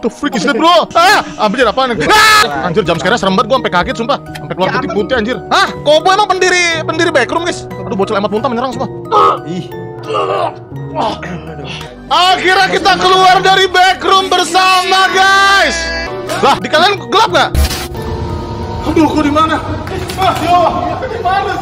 The freak is that bro? Ah, anjir apaan? Ah! Anjir jam sekarang serem banget gua sampai kaget sumpah. Sampai keluar ya putih-putih anjir. Hah? Kobo emang pendiri pendiri backroom guys. Aduh bocil emat muntah menyerang semua. Ih. Akhirnya kita keluar dari backroom bersama guys. Lah, di kalian gelap gak? Aduh, kok di mana? Ah, yo, di mana?